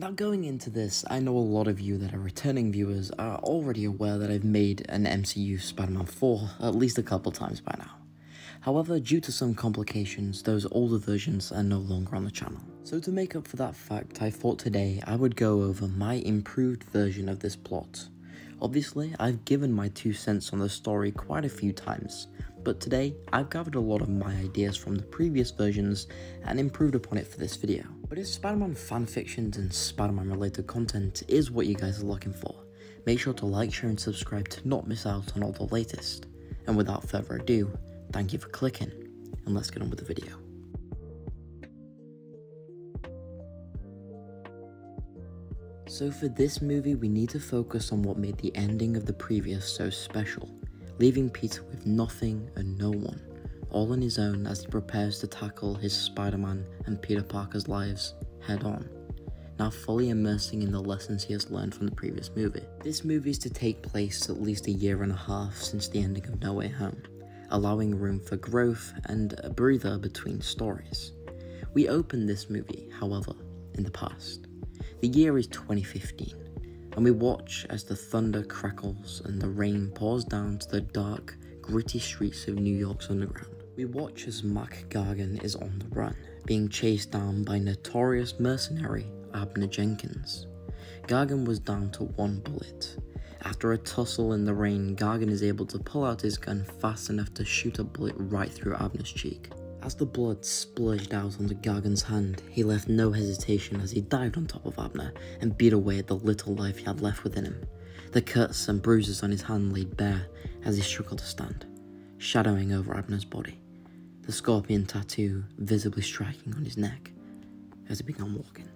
Now, going into this, I know a lot of you that are returning viewers are already aware that I've made an MCU Spider Man 4 at least a couple times by now. However, due to some complications, those older versions are no longer on the channel. So, to make up for that fact, I thought today I would go over my improved version of this plot. Obviously, I've given my two cents on the story quite a few times, but today I've gathered a lot of my ideas from the previous versions and improved upon it for this video. But if Spider-Man fanfictions and Spider-Man related content is what you guys are looking for, make sure to like, share and subscribe to not miss out on all the latest. And without further ado, thank you for clicking, and let's get on with the video. So for this movie, we need to focus on what made the ending of the previous so special, leaving Peter with nothing and no one, all on his own as he prepares to tackle his Spider-Man and Peter Parker's lives head on, now fully immersing in the lessons he has learned from the previous movie. This movie is to take place at least a year and a half since the ending of No Way Home, allowing room for growth and a breather between stories. We open this movie, however, in the past. The year is 2015, and we watch as the thunder crackles and the rain pours down to the dark, gritty streets of New York's underground. We watch as Mac Gargan is on the run, being chased down by notorious mercenary Abner Jenkins. Gargan was down to one bullet. After a tussle in the rain, Gargan is able to pull out his gun fast enough to shoot a bullet right through Abner's cheek. As the blood splurged out onto Gargan's hand, he left no hesitation as he dived on top of Abner and beat away at the little life he had left within him. The cuts and bruises on his hand laid bare as he struggled to stand, shadowing over Abner's body the scorpion tattoo visibly striking on his neck as he began walking.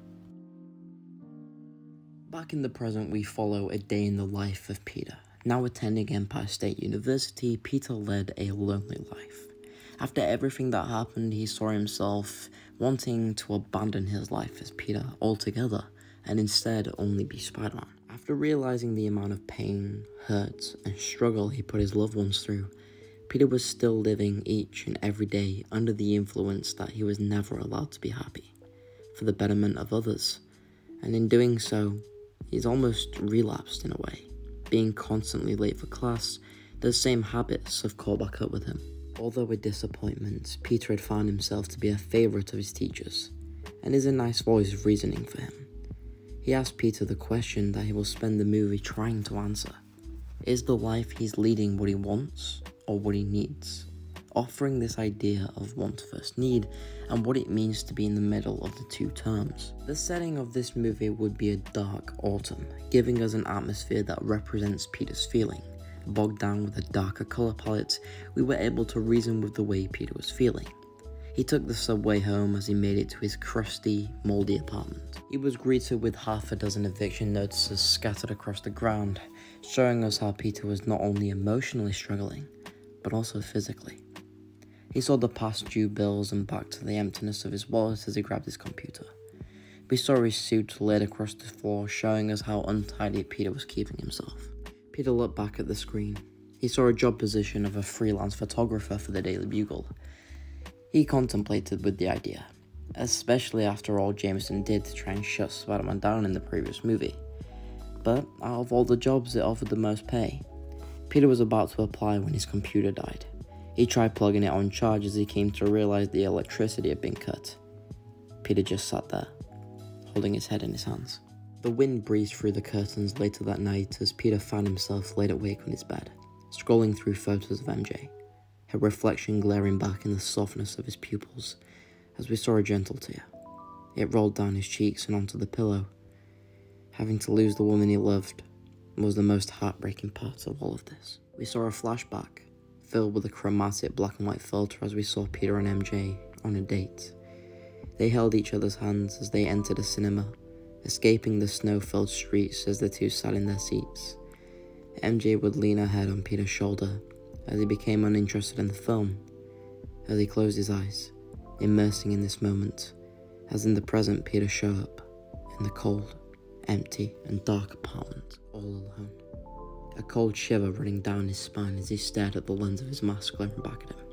Back in the present, we follow a day in the life of Peter. Now attending Empire State University, Peter led a lonely life. After everything that happened, he saw himself wanting to abandon his life as Peter altogether and instead only be Spider Man. After realizing the amount of pain, hurt, and struggle he put his loved ones through, Peter was still living each and every day under the influence that he was never allowed to be happy, for the betterment of others, and in doing so, he's almost relapsed in a way, being constantly late for class, those same habits have caught back up with him. Although a disappointment, Peter had found himself to be a favourite of his teachers, and is a nice voice of reasoning for him. He asked Peter the question that he will spend the movie trying to answer. Is the life he's leading what he wants, or what he needs, offering this idea of want first need and what it means to be in the middle of the two terms. The setting of this movie would be a dark autumn, giving us an atmosphere that represents Peter's feeling. Bogged down with a darker colour palette, we were able to reason with the way Peter was feeling. He took the subway home as he made it to his crusty, mouldy apartment. He was greeted with half a dozen eviction notices scattered across the ground, showing us how Peter was not only emotionally struggling, but also physically. He saw the past due bills and back to the emptiness of his wallet as he grabbed his computer. We saw his suit laid across the floor, showing us how untidy Peter was keeping himself. Peter looked back at the screen. He saw a job position of a freelance photographer for the Daily Bugle. He contemplated with the idea, especially after all Jameson did to try and shut Spider Man down in the previous movie. But out of all the jobs, it offered the most pay. Peter was about to apply when his computer died. He tried plugging it on charge as he came to realize the electricity had been cut. Peter just sat there, holding his head in his hands. The wind breezed through the curtains later that night as Peter found himself laid awake on his bed, scrolling through photos of MJ, her reflection glaring back in the softness of his pupils as we saw a gentle tear. It rolled down his cheeks and onto the pillow. Having to lose the woman he loved was the most heartbreaking part of all of this. We saw a flashback filled with a chromatic black and white filter as we saw Peter and MJ on a date. They held each other's hands as they entered a cinema, escaping the snow filled streets as the two sat in their seats. MJ would lean her head on Peter's shoulder as he became uninterested in the film, as he closed his eyes, immersing in this moment, as in the present Peter showed up in the cold, empty, and dark apartment all alone. A cold shiver running down his spine as he stared at the lens of his mask glaring back at him.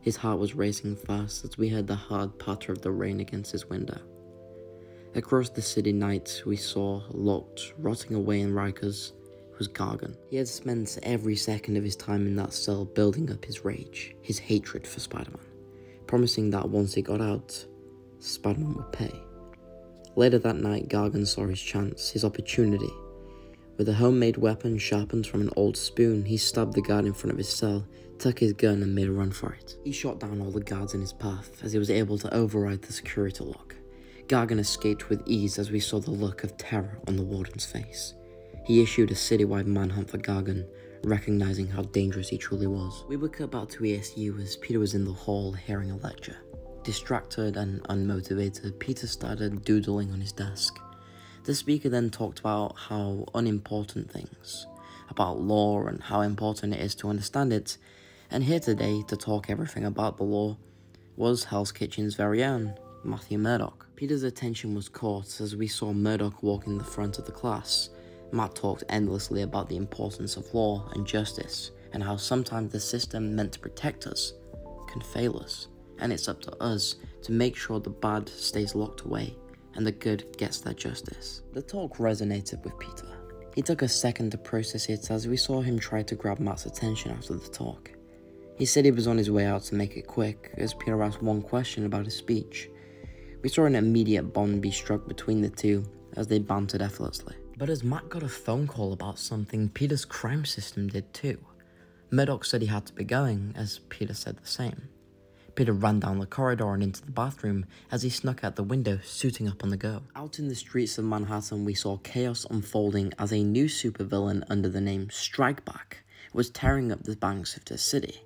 His heart was racing fast as we heard the hard patter of the rain against his window. Across the city night, we saw, locked, rotting away in Rikers, was Gargan. He had spent every second of his time in that cell building up his rage, his hatred for Spider-Man, promising that once he got out, Spider-Man would pay. Later that night, Gargan saw his chance, his opportunity. With a homemade weapon sharpened from an old spoon, he stabbed the guard in front of his cell, took his gun and made a run for it. He shot down all the guards in his path as he was able to override the security lock. Gargan escaped with ease as we saw the look of terror on the warden's face. He issued a citywide manhunt for Gargan, recognizing how dangerous he truly was. We were cut back to ESU as Peter was in the hall hearing a lecture. Distracted and unmotivated, Peter started doodling on his desk. The speaker then talked about how unimportant things, about law and how important it is to understand it, and here today to talk everything about the law was Hell's Kitchen's very own, Matthew Murdock. Peter's attention was caught as we saw Murdock walk in the front of the class, Matt talked endlessly about the importance of law and justice, and how sometimes the system meant to protect us can fail us, and it's up to us to make sure the bad stays locked away and the good gets their justice. The talk resonated with Peter. He took a second to process it as we saw him try to grab Matt's attention after the talk. He said he was on his way out to make it quick, as Peter asked one question about his speech. We saw an immediate bond be struck between the two as they bantered effortlessly. But as Matt got a phone call about something, Peter's crime system did too. Murdock said he had to be going, as Peter said the same. Peter ran down the corridor and into the bathroom as he snuck out the window, suiting up on the go. Out in the streets of Manhattan, we saw chaos unfolding as a new supervillain under the name Strikeback was tearing up the banks of the city.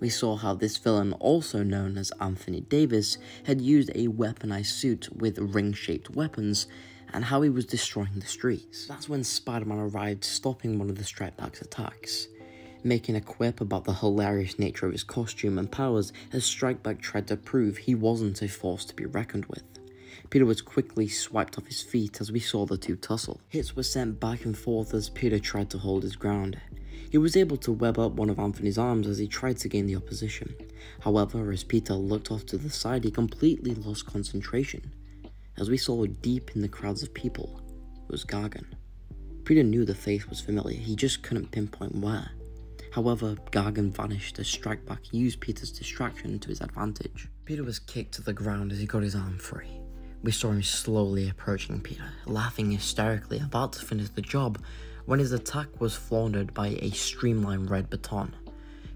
We saw how this villain, also known as Anthony Davis, had used a weaponized suit with ring shaped weapons and how he was destroying the streets. That's when Spider-Man arrived, stopping one of the Strikeback's attacks. Making a quip about the hilarious nature of his costume and powers as Strikeback tried to prove he wasn't a force to be reckoned with. Peter was quickly swiped off his feet as we saw the two tussle. Hits were sent back and forth as Peter tried to hold his ground. He was able to web up one of Anthony's arms as he tried to gain the opposition. However, as Peter looked off to the side, he completely lost concentration. As we saw deep in the crowds of people, was Gargan. Peter knew the face was familiar, he just couldn't pinpoint where. However, Gargan vanished as Strikeback used Peter's distraction to his advantage. Peter was kicked to the ground as he got his arm free. We saw him slowly approaching Peter, laughing hysterically, about to finish the job, when his attack was floundered by a streamlined red baton.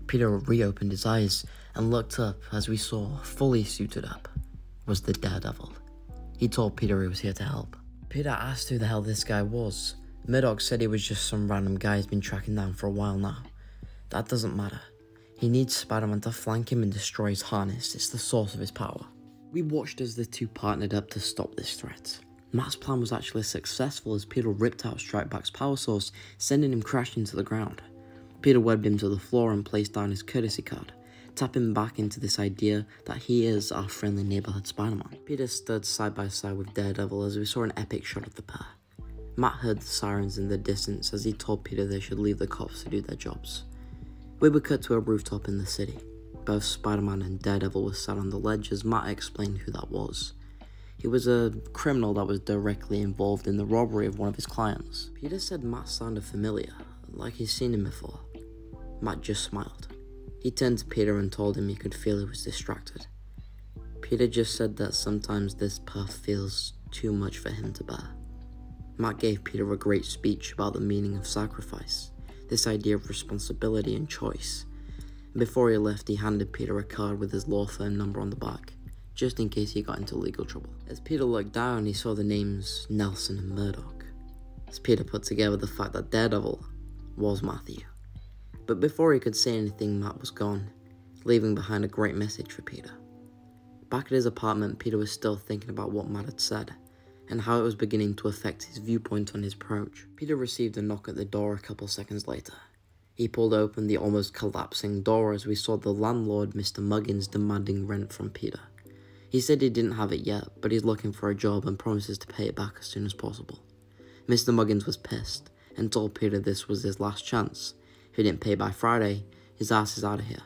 Peter reopened his eyes and looked up as we saw, fully suited up, was the Daredevil. He told Peter he was here to help. Peter asked who the hell this guy was. Murdock said he was just some random guy he's been tracking down for a while now. That doesn't matter. He needs Spider-Man to flank him and destroy his harness. It's the source of his power. We watched as the two partnered up to stop this threat. Matt's plan was actually successful as Peter ripped out Strikeback's power source, sending him crashing to the ground. Peter webbed him to the floor and placed down his courtesy card tapping back into this idea that he is our friendly neighborhood Spider-Man. Peter stood side by side with Daredevil as we saw an epic shot of the pair. Matt heard the sirens in the distance as he told Peter they should leave the cops to do their jobs. We were cut to a rooftop in the city. Both Spider-Man and Daredevil were sat on the ledge as Matt explained who that was. He was a criminal that was directly involved in the robbery of one of his clients. Peter said Matt sounded familiar, like he'd seen him before. Matt just smiled. He turned to Peter and told him he could feel he was distracted. Peter just said that sometimes this path feels too much for him to bear. Matt gave Peter a great speech about the meaning of sacrifice, this idea of responsibility and choice. before he left, he handed Peter a card with his law firm number on the back, just in case he got into legal trouble. As Peter looked down, he saw the names Nelson and Murdock. As Peter put together the fact that Daredevil was Matthew. But before he could say anything, Matt was gone, leaving behind a great message for Peter. Back at his apartment, Peter was still thinking about what Matt had said, and how it was beginning to affect his viewpoint on his approach. Peter received a knock at the door a couple seconds later. He pulled open the almost collapsing door as we saw the landlord, Mr. Muggins, demanding rent from Peter. He said he didn't have it yet, but he's looking for a job and promises to pay it back as soon as possible. Mr. Muggins was pissed and told Peter this was his last chance if he didn't pay by Friday, his ass is out of here.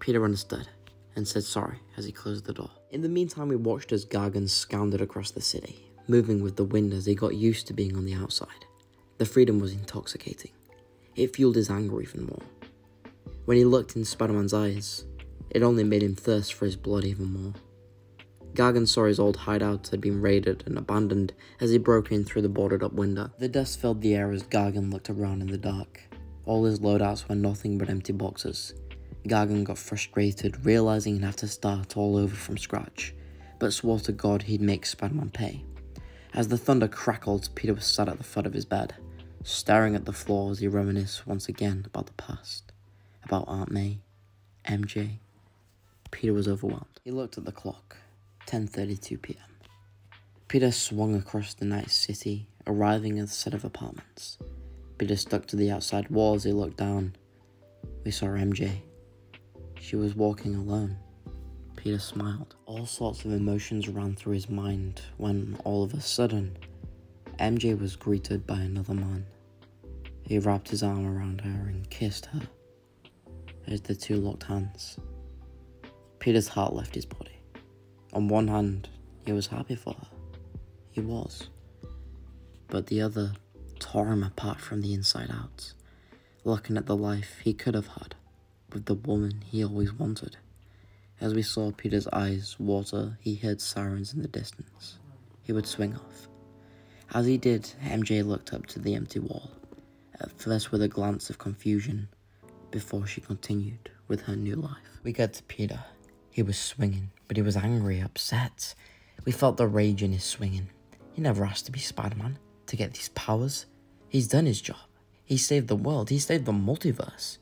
Peter understood and said sorry as he closed the door. In the meantime, we watched as Gargan scounded across the city. Moving with the wind as he got used to being on the outside. The freedom was intoxicating. It fueled his anger even more. When he looked in Spider Man's eyes, it only made him thirst for his blood even more. Gargan saw his old hideout had been raided and abandoned as he broke in through the boarded up window. The dust filled the air as Gargan looked around in the dark. All his loadouts were nothing but empty boxes. Gargan got frustrated, realizing he'd have to start all over from scratch, but swore to God he'd make Spider-Man pay. As the thunder crackled, Peter was sat at the foot of his bed, staring at the floor as he reminisced once again about the past, about Aunt May, MJ. Peter was overwhelmed. He looked at the clock, 10.32 p.m. Peter swung across the night city, arriving at the set of apartments. Peter stuck to the outside wall as he looked down. We saw MJ. She was walking alone. Peter smiled. All sorts of emotions ran through his mind when, all of a sudden, MJ was greeted by another man. He wrapped his arm around her and kissed her as the two locked hands. Peter's heart left his body. On one hand, he was happy for her. He was. But the other tore him apart from the inside out, looking at the life he could have had with the woman he always wanted. As we saw Peter's eyes water, he heard sirens in the distance. He would swing off. As he did, MJ looked up to the empty wall, at first with a glance of confusion, before she continued with her new life. We got to Peter. He was swinging, but he was angry, upset. We felt the rage in his swinging. He never asked to be Spider Man, to get these powers. He's done his job. He saved the world, he saved the multiverse.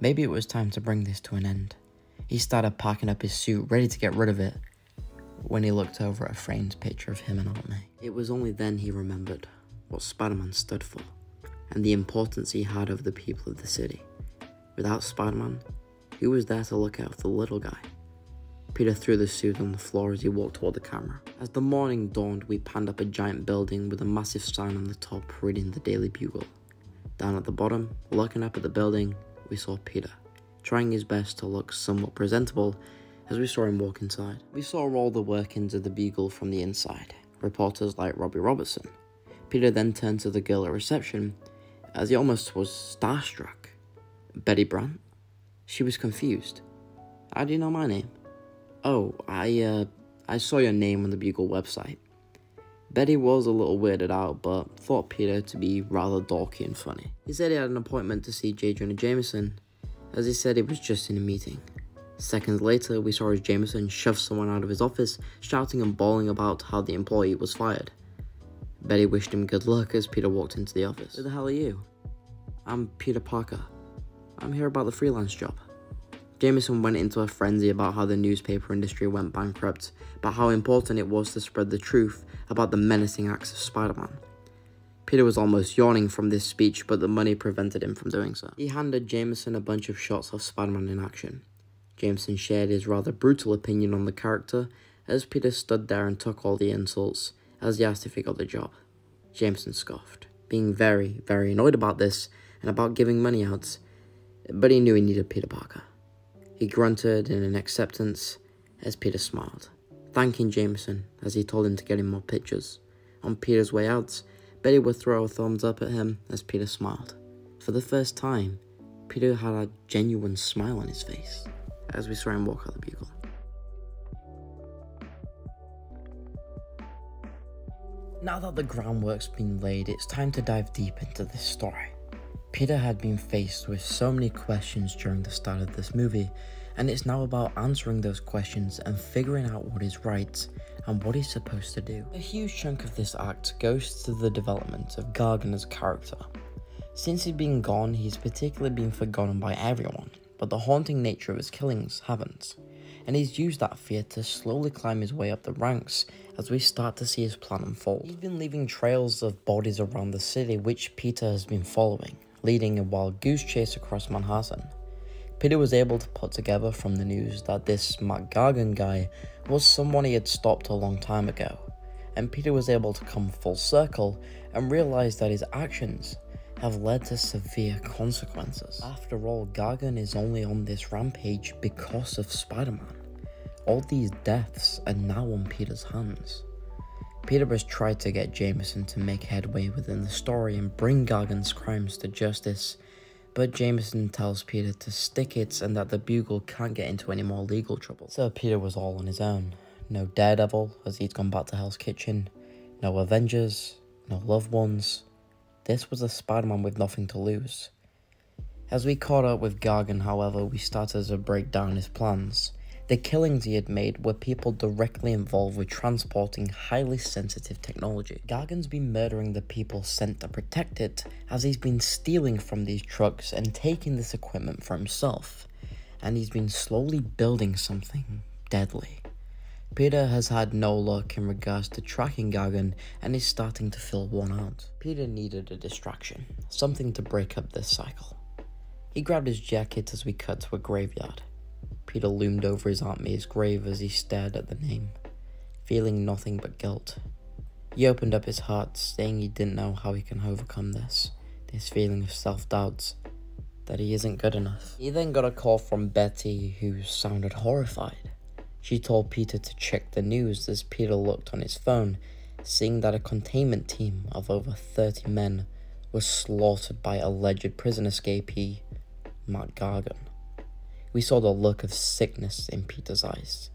Maybe it was time to bring this to an end. He started packing up his suit, ready to get rid of it, when he looked over at a framed picture of him and Aunt May. It was only then he remembered what Spider Man stood for, and the importance he had over the people of the city. Without Spider Man, who was there to look out for the little guy? Peter threw the suit on the floor as he walked toward the camera. As the morning dawned, we panned up a giant building with a massive sign on the top reading the Daily Bugle. Down at the bottom, looking up at the building, we saw Peter, trying his best to look somewhat presentable as we saw him walk inside. We saw all the workings of the Bugle from the inside, reporters like Robbie Robertson. Peter then turned to the girl at reception as he almost was starstruck. Betty Brant? She was confused. How do you know my name? Oh, I, uh, I saw your name on the Bugle website. Betty was a little weirded out, but thought Peter to be rather dorky and funny. He said he had an appointment to see J. Jonah Jameson, as he said he was just in a meeting. Seconds later, we saw as Jameson shove someone out of his office, shouting and bawling about how the employee was fired. Betty wished him good luck as Peter walked into the office. Who the hell are you? I'm Peter Parker. I'm here about the freelance job. Jameson went into a frenzy about how the newspaper industry went bankrupt, but how important it was to spread the truth about the menacing acts of Spider Man. Peter was almost yawning from this speech, but the money prevented him from doing so. He handed Jameson a bunch of shots of Spider Man in action. Jameson shared his rather brutal opinion on the character as Peter stood there and took all the insults as he asked if he got the job. Jameson scoffed, being very, very annoyed about this and about giving money out, but he knew he needed Peter Parker. He grunted in an acceptance as Peter smiled, thanking Jameson as he told him to get him more pictures. On Peter's way out, Betty would throw a thumbs up at him as Peter smiled. For the first time, Peter had a genuine smile on his face as we saw him walk out the bugle. Now that the groundwork's been laid, it's time to dive deep into this story. Peter had been faced with so many questions during the start of this movie, and it's now about answering those questions and figuring out what is right and what he's supposed to do. A huge chunk of this act goes to the development of Gargan as a character. Since he's been gone, he's particularly been forgotten by everyone, but the haunting nature of his killings haven't. And he's used that fear to slowly climb his way up the ranks as we start to see his plan unfold. He's been leaving trails of bodies around the city which Peter has been following, leading a wild goose chase across Manhattan. Peter was able to put together from the news that this Mac Gargan guy was someone he had stopped a long time ago, and Peter was able to come full circle and realize that his actions have led to severe consequences. After all, Gargan is only on this rampage because of Spider Man. All these deaths are now on Peter's hands. Peter has tried to get Jameson to make headway within the story and bring Gargan's crimes to justice, but Jameson tells Peter to stick it and that the Bugle can't get into any more legal trouble. So Peter was all on his own. No Daredevil, as he'd gone back to Hell's Kitchen, no Avengers, no loved ones. This was a Spider-Man with nothing to lose. As we caught up with Gargan, however, we started to break down his plans. The killings he had made were people directly involved with transporting highly sensitive technology. Gargan's been murdering the people sent to protect it, as he's been stealing from these trucks and taking this equipment for himself. And he's been slowly building something deadly. Peter has had no luck in regards to tracking Gargan and is starting to feel worn out. Peter needed a distraction, something to break up this cycle. He grabbed his jacket as we cut to a graveyard. Peter loomed over his Aunt May's grave as he stared at the name, feeling nothing but guilt. He opened up his heart, saying he didn't know how he can overcome this, this feeling of self doubt, that he isn't good enough. He then got a call from Betty, who sounded horrified. She told Peter to check the news as Peter looked on his phone, seeing that a containment team of over 30 men was slaughtered by alleged prison escapee Matt Gargan. We saw the look of sickness in Peter's eyes.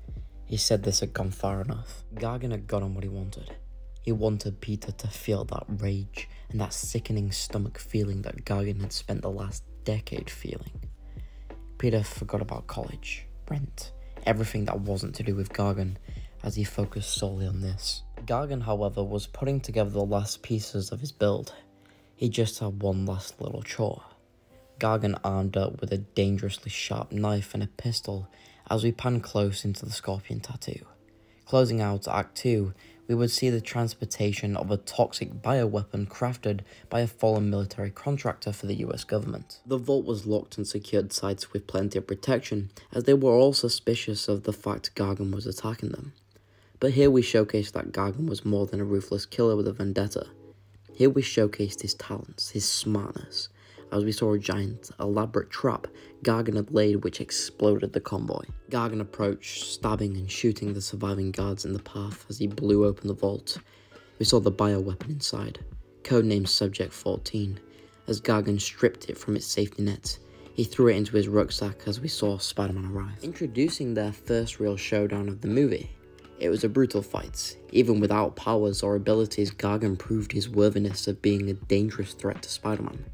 He said this had gone far enough. Gargan had gotten what he wanted. He wanted Peter to feel that rage and that sickening stomach feeling that Gargan had spent the last decade feeling. Peter forgot about college, rent, everything that wasn't to do with Gargan, as he focused solely on this. Gargan, however, was putting together the last pieces of his build. He just had one last little chore. Gargan armed up with a dangerously sharp knife and a pistol as we pan close into the scorpion tattoo. Closing out Act 2, we would see the transportation of a toxic bioweapon crafted by a fallen military contractor for the US government. The vault was locked and secured sites with plenty of protection, as they were all suspicious of the fact Gargan was attacking them. But here we showcased that Gargan was more than a ruthless killer with a vendetta. Here we showcased his talents, his smartness, as we saw a giant, elaborate trap Gargan had laid which exploded the convoy. Gargan approached, stabbing and shooting the surviving guards in the path as he blew open the vault. We saw the bioweapon inside, codenamed Subject 14, as Gargan stripped it from its safety net. He threw it into his rucksack as we saw Spider-Man arrive. Introducing their first real showdown of the movie, it was a brutal fight. Even without powers or abilities, Gargan proved his worthiness of being a dangerous threat to Spider-Man.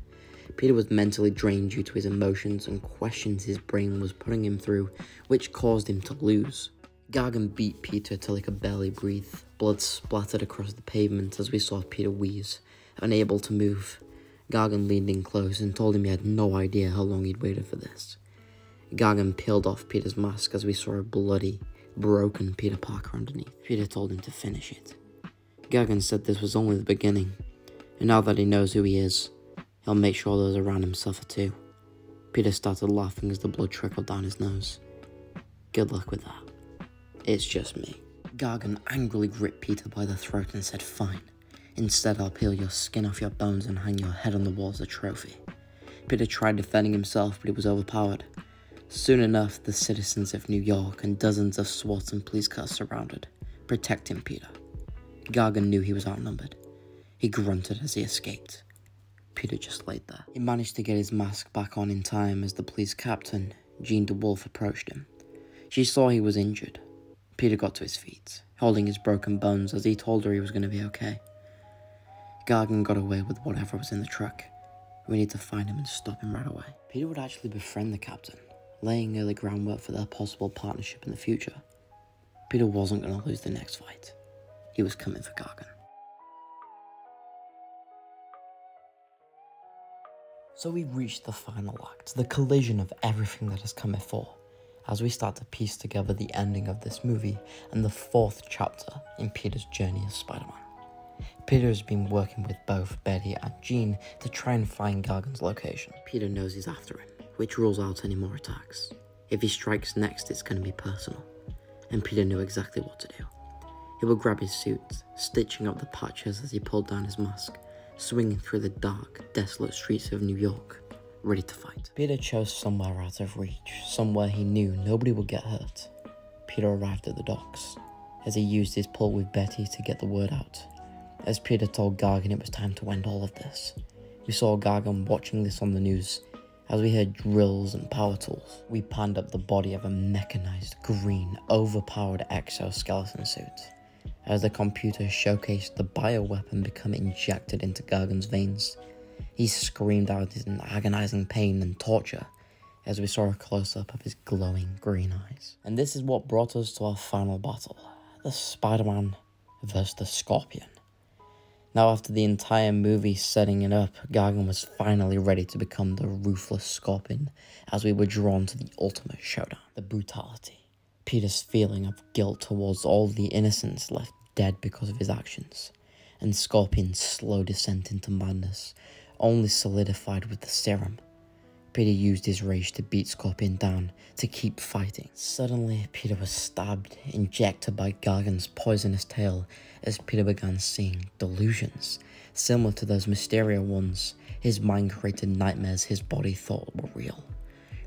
Peter was mentally drained due to his emotions and questions his brain was putting him through, which caused him to lose. Gargan beat Peter till he could barely breathe. Blood splattered across the pavement as we saw Peter wheeze, unable to move. Gargan leaned in close and told him he had no idea how long he'd waited for this. Gargan peeled off Peter's mask as we saw a bloody, broken Peter Parker underneath. Peter told him to finish it. Gargan said this was only the beginning, and now that he knows who he is, He'll make sure those around him suffer too. Peter started laughing as the blood trickled down his nose. Good luck with that. It's just me. Gargan angrily gripped Peter by the throat and said, Fine. Instead, I'll peel your skin off your bones and hang your head on the wall as a trophy. Peter tried defending himself, but he was overpowered. Soon enough, the citizens of New York and dozens of SWAT and police cars surrounded, protecting Peter. Gargan knew he was outnumbered. He grunted as he escaped. Peter just laid there. He managed to get his mask back on in time as the police captain, Jean DeWolff, approached him. She saw he was injured. Peter got to his feet, holding his broken bones as he told her he was going to be okay. Gargan got away with whatever was in the truck. We need to find him and stop him right away. Peter would actually befriend the captain, laying early groundwork for their possible partnership in the future. Peter wasn't going to lose the next fight. He was coming for Gargan. So we reach the final act, the collision of everything that has come before, as we start to piece together the ending of this movie and the fourth chapter in Peter's journey as Spider-Man. Peter has been working with both Betty and Jean to try and find Gargan's location. Peter knows he's after him, which rules out any more attacks. If he strikes next, it's going to be personal. And Peter knew exactly what to do. He would grab his suit, stitching up the patches as he pulled down his mask, swinging through the dark, desolate streets of New York, ready to fight. Peter chose somewhere out of reach, somewhere he knew nobody would get hurt. Peter arrived at the docks. as he used his pull with Betty to get the word out. As Peter told Gargan it was time to end all of this, we saw Gargan watching this on the news as we heard drills and power tools. We panned up the body of a mechanized, green, overpowered exoskeleton suit as the computer showcased the bioweapon become injected into Gargan's veins. He screamed out in agonizing pain and torture as we saw a close up of his glowing green eyes. And this is what brought us to our final battle the Spider Man versus the Scorpion. Now, after the entire movie setting it up, Gargan was finally ready to become the ruthless Scorpion as we were drawn to the ultimate showdown the brutality. Peter's feeling of guilt towards all the innocents left dead because of his actions, and Scorpion's slow descent into madness only solidified with the serum. Peter used his rage to beat Scorpion down, to keep fighting. Suddenly, Peter was stabbed, injected by Gargan's poisonous tail as Peter began seeing delusions, similar to those Mysterio ones. His mind created nightmares his body thought were real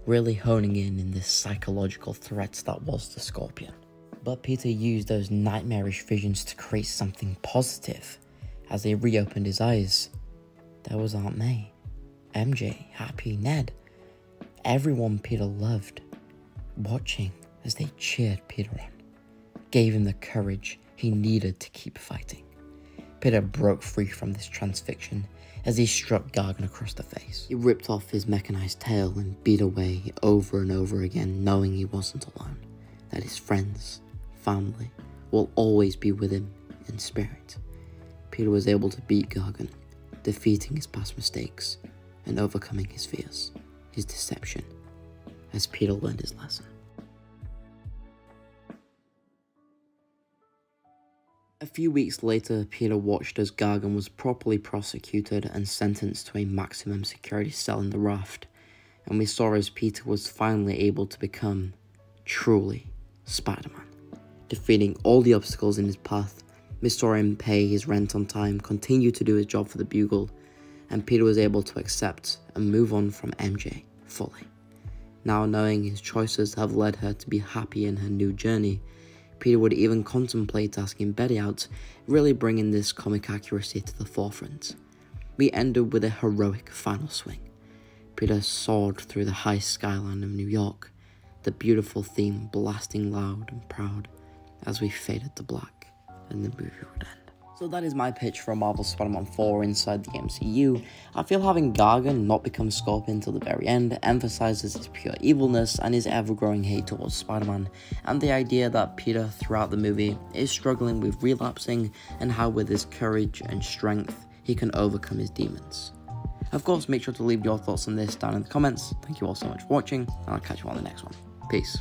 really honing in in this psychological threat that was the Scorpion. But Peter used those nightmarish visions to create something positive. As he reopened his eyes, there was Aunt May, MJ, Happy, Ned, everyone Peter loved, watching as they cheered Peter on, gave him the courage he needed to keep fighting. Peter broke free from this transfixion as he struck Gargan across the face. He ripped off his mechanized tail and beat away over and over again, knowing he wasn't alone, that his friends, family, will always be with him in spirit. Peter was able to beat Gargan, defeating his past mistakes and overcoming his fears, his deception, as Peter learned his lesson. A few weeks later, Peter watched as Gargan was properly prosecuted and sentenced to a maximum security cell in the raft, and we saw as Peter was finally able to become, truly, Spider-Man, defeating all the obstacles in his path. We saw him pay his rent on time, continue to do his job for the Bugle, and Peter was able to accept and move on from MJ fully. Now knowing his choices have led her to be happy in her new journey, Peter would even contemplate asking Betty out, really bringing this comic accuracy to the forefront. We ended with a heroic final swing. Peter soared through the high skyline of New York, the beautiful theme blasting loud and proud as we faded to black and the movie would end. So that is my pitch for Marvel Spider-Man 4 inside the MCU. I feel having Gargan not become Scorpion till the very end emphasizes his pure evilness and his ever-growing hate towards Spider-Man, and the idea that Peter throughout the movie is struggling with relapsing and how with his courage and strength he can overcome his demons. Of course, make sure to leave your thoughts on this down in the comments. Thank you all so much for watching, and I'll catch you on the next one. Peace.